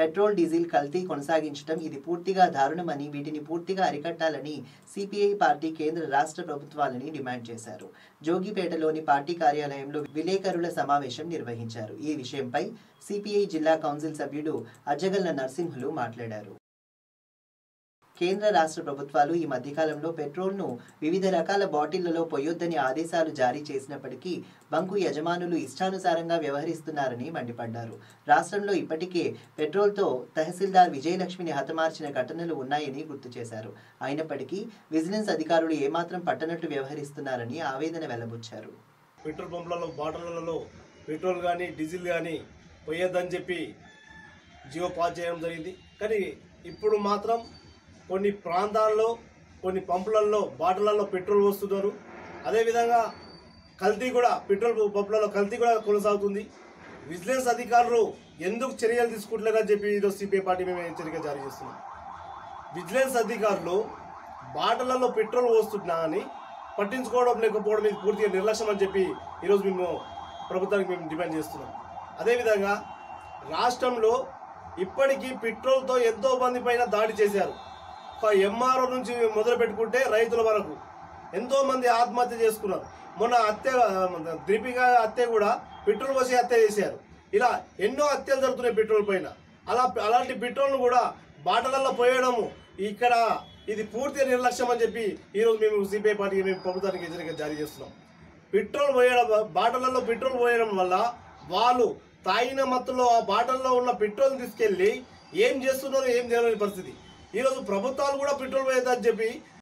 Petrol diesel కల్తీ కొనసాగించడం ఇది పూర్తిగా దారుణమని వీటిని పూర్తిగా అరికట్టాలని సిపిఐ పార్టీ కేంద్ర రాష్ట్ర ప్రభుత్వాలని డిమాండ్ చేశారు. జోగిపేటలోని పార్టీ కార్యాలయంలో విలేకరుల సమావేశం నిర్వహించారు. ఈ విషయంపై సిపిఐ జిల్లా కౌన్సిల్ సభ్యుడు అజ్జగల్ల నరసింహులు మాట్లాడారు. కేంద్ర రాష్ట్ర ప్రభుత్వాలు ఈ మధ్యకాలంలో పెట్రోల్ను వివిధ రకాల బాటిళ్ళలో పొయ్యొద్దని ఆదేశాలు జారీ చేసినప్పటికీ బంకు యజమానులు ఇష్టానుసారంగా వ్యవహరిస్తున్నారని మండిపడ్డారు. రాష్ట్రంలో ఇప్పటికే పెట్రోల్తో తహసీల్దార్ విజయలక్ష్మిని హతమార్చిన ఘటనలు ఉన్నాయని గుర్తు చేశారు. అయినప్పటికీ విజిలెన్స్ అధికారులు ఏమాత్రం పట్టనట్టు వ్యవహరిస్తున్నారని ఆవేదన వెల్లబుచ్చారు. పెట్రోల్ పంపులలో బాటిళ్ళలో పెట్రోల్ కానీ డీజిల్ కానీ పోయేద్దని చెప్పి జియో పాస్ చేయడం జరిగింది. కానీ ఇప్పుడు మాత్రం కొన్ని ప్రాంతాల్లో కొన్ని పంపులలో బాటిళ్ళలో పెట్రోల్ వస్తున్నారు అదేవిధంగా కల్తీ కూడా పెట్రోల్ పంపులలో కల్తీ కూడా కొనసాగుతుంది. విజిలెన్స్ అధికారులు ఎందుకు చర్యలు తీసుకుంటలేరని చెప్పి ఈరోజు సిపిఐ పార్టీ మేము హెచ్చరిక జారీ చేస్తున్నాం. విజిలెన్స్ అధికారులు బాటలలో పెట్రోల్ పోస్తున్నా అని పట్టించుకోవడం లేకపోవడం ఇది పూర్తిగా నిర్లక్ష్యం అని చెప్పి ఈరోజు మేము ప్రభుత్వానికి మేము డిమాండ్ చేస్తున్నాం. అదేవిధంగా రాష్ట్రంలో ఇప్పటికీ పెట్రోల్తో ఎంతో మంది పైన దాడి చేశారు. ఎంఆర్ఓ నుంచి మొదలు పెట్టుకుంటే రైతుల వరకు ఎంతో మంది ఆత్మహత్య చేసుకున్నారు. మొన్న హత్య దీపిక హత్య కూడా పెట్రోల్ పోసి హత్య చేశారు. ఇలా ఎన్నో హత్యలు జరుగుతున్నాయి పెట్రోల్ పైన. అలా అలాంటి పెట్రోల్ను కూడా బాటలల్లో పోయడము ఇక్కడ ఇది పూర్తిగా నిర్లక్ష్యం అని చెప్పి ఈరోజు మేము సిపిఐ పార్టీకి మేము ప్రభుత్వానికి హెచ్చరిక జారీ చేస్తున్నాం. పెట్రోల్ పోయడం బాటలలో పెట్రోల్ పోయడం వల్ల వాళ్ళు తాగిన మత్తులో ఆ బాటల్లో ఉన్న పెట్రోల్ తీసుకెళ్ళి ఏం చేస్తున్నారో ఏం తెలియని పరిస్థితి. ఈరోజు ప్రభుత్వాలు కూడా పెట్రోల్ పోయేదని చెప్పి